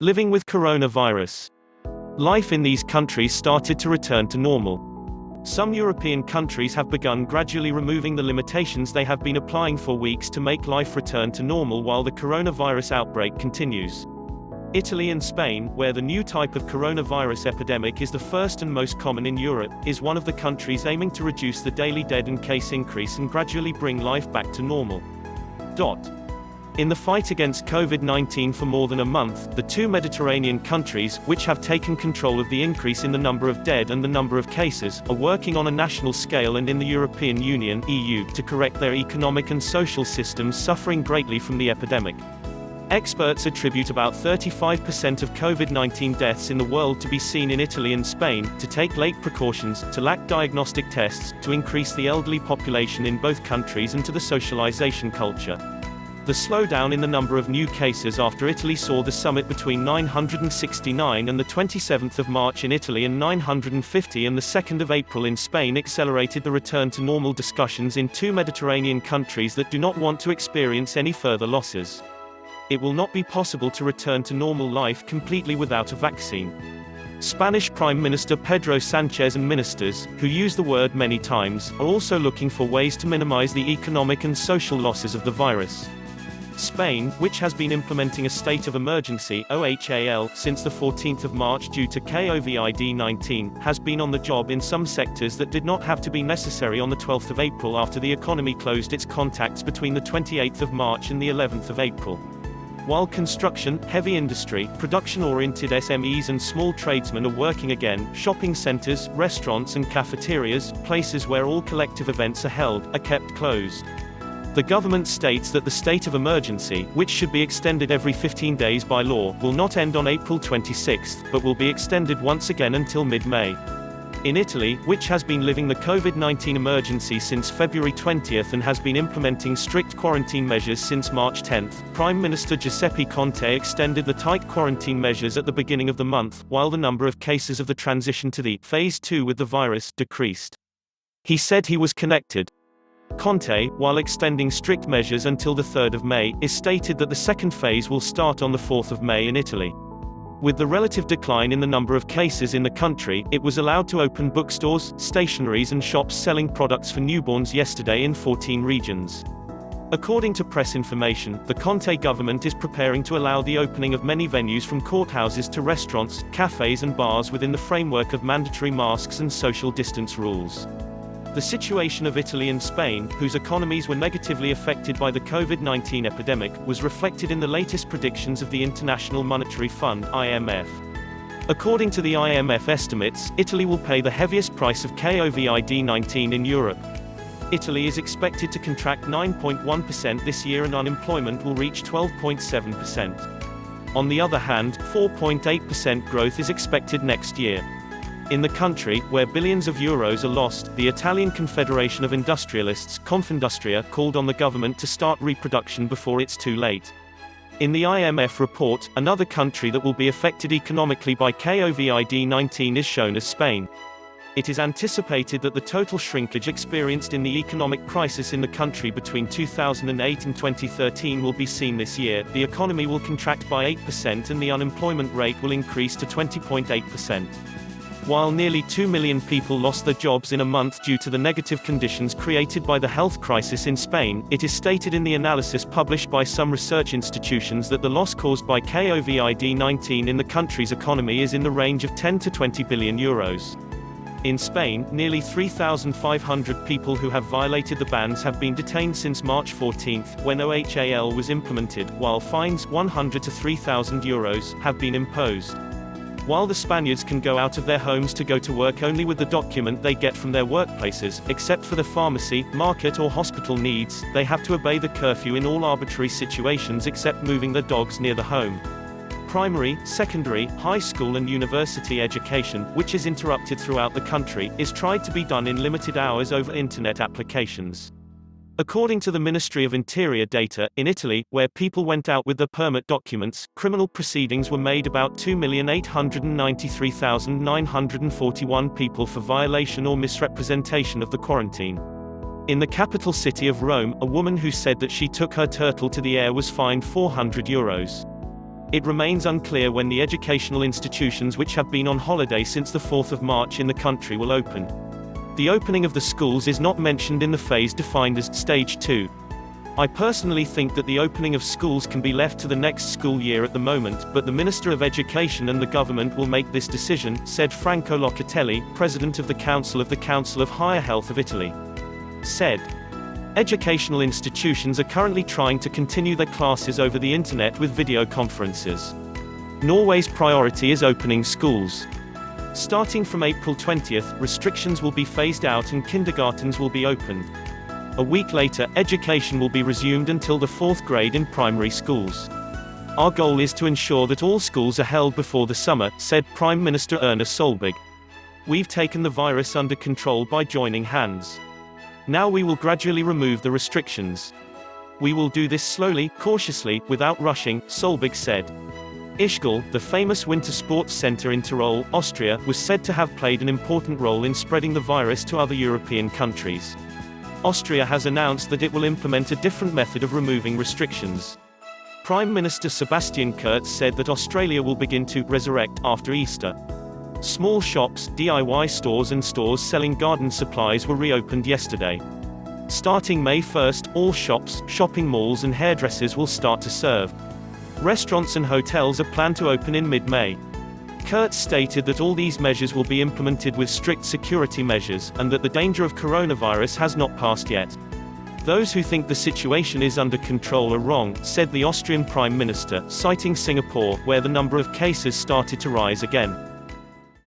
Living with coronavirus. Life in these countries started to return to normal. Some European countries have begun gradually removing the limitations they have been applying for weeks to make life return to normal while the coronavirus outbreak continues. Italy and Spain, where the new type of coronavirus epidemic is the first and most common in Europe, is one of the countries aiming to reduce the daily dead and case increase and gradually bring life back to normal. Dot. In the fight against COVID-19 for more than a month, the two Mediterranean countries, which have taken control of the increase in the number of dead and the number of cases, are working on a national scale and in the European Union (EU) to correct their economic and social systems suffering greatly from the epidemic. Experts attribute about 35% of COVID-19 deaths in the world to be seen in Italy and Spain, to take late precautions, to lack diagnostic tests, to increase the elderly population in both countries and to the socialization culture. The slowdown in the number of new cases after Italy saw the summit between 969 and the 27th of March in Italy and 950 and the 2nd of April in Spain accelerated the return to normal discussions in two Mediterranean countries that do not want to experience any further losses. It will not be possible to return to normal life completely without a vaccine. Spanish Prime Minister Pedro Sanchez and ministers, who use the word many times, are also looking for ways to minimize the economic and social losses of the virus. Spain, which has been implementing a state of emergency OHAL since the 14th of March due to COVID-19, has been on the job in some sectors that did not have to be necessary on the 12th of April after the economy closed its contacts between the 28th of March and the 11th of April. While construction, heavy industry, production-oriented SMEs and small tradesmen are working again, shopping centers, restaurants and cafeterias, places where all collective events are held, are kept closed. The government states that the state of emergency, which should be extended every 15 days by law, will not end on April 26, but will be extended once again until mid-May. In Italy, which has been living the COVID-19 emergency since February 20 and has been implementing strict quarantine measures since March 10, Prime Minister Giuseppe Conte extended the tight quarantine measures at the beginning of the month, while the number of cases of the transition to the phase 2 with the virus decreased. He said he was connected, Conte, while extending strict measures until the 3rd of May, is stated that the second phase will start on the 4th of May in Italy. With the relative decline in the number of cases in the country, it was allowed to open bookstores, stationaries and shops selling products for newborns yesterday in 14 regions. According to press information, the Conte government is preparing to allow the opening of many venues from courthouses to restaurants, cafes and bars within the framework of mandatory masks and social distance rules. The situation of Italy and Spain, whose economies were negatively affected by the COVID-19 epidemic, was reflected in the latest predictions of the International Monetary Fund (IMF). According to the IMF estimates, Italy will pay the heaviest price of COVID-19 in Europe. Italy is expected to contract 9.1% this year and unemployment will reach 12.7%. On the other hand, 4.8% growth is expected next year. In the country, where billions of euros are lost, the Italian Confederation of Industrialists, Confindustria, called on the government to start reproduction before it's too late. In the IMF report, another country that will be affected economically by COVID-19 is shown as Spain. It is anticipated that the total shrinkage experienced in the economic crisis in the country between 2008 and 2013 will be seen this year. The economy will contract by 8% and the unemployment rate will increase to 20.8%. While nearly 2 million people lost their jobs in a month due to the negative conditions created by the health crisis in Spain, it is stated in the analysis published by some research institutions that the loss caused by COVID-19 in the country's economy is in the range of 10 to 20 billion euros. In Spain, nearly 3,500 people who have violated the bans have been detained since March 14, when OHAL was implemented, while fines 100 to 3,000 euros have been imposed. While the Spaniards can go out of their homes to go to work only with the document they get from their workplaces, except for the pharmacy, market or hospital needs, they have to obey the curfew in all arbitrary situations except moving their dogs near the home. Primary, secondary, high school and university education, which is interrupted throughout the country, is tried to be done in limited hours over internet applications. According to the Ministry of Interior data, in Italy, where people went out with their permit documents, criminal proceedings were made about 2,893,941 people for violation or misrepresentation of the quarantine. In the capital city of Rome, a woman who said that she took her turtle to the air was fined 400 euros. It remains unclear when the educational institutions which have been on holiday since the 4th of March in the country will open. The opening of the schools is not mentioned in the phase defined as Stage 2. I personally think that the opening of schools can be left to the next school year at the moment, but the Minister of Education and the government will make this decision, said Franco Locatelli, President of the Council of the Council of Higher Health of Italy. Said. Educational institutions are currently trying to continue their classes over the internet with video conferences. Norway's priority is opening schools. Starting from April 20th, restrictions will be phased out and kindergartens will be opened. A week later, education will be resumed until the fourth grade in primary schools. Our goal is to ensure that all schools are held before the summer, said Prime Minister Erna Solberg. We've taken the virus under control by joining hands. Now we will gradually remove the restrictions. We will do this slowly, cautiously, without rushing, Solberg said. Ischgl, the famous winter sports center in Tyrol, Austria, was said to have played an important role in spreading the virus to other European countries. Austria has announced that it will implement a different method of removing restrictions. Prime Minister Sebastian Kurz said that Australia will begin to resurrect after Easter. Small shops, DIY stores and stores selling garden supplies were reopened yesterday. Starting May 1st, all shops, shopping malls and hairdressers will start to serve. Restaurants and hotels are planned to open in mid-May. Kurz stated that all these measures will be implemented with strict security measures, and that the danger of coronavirus has not passed yet. Those who think the situation is under control are wrong, said the Austrian Prime Minister, citing Singapore, where the number of cases started to rise again.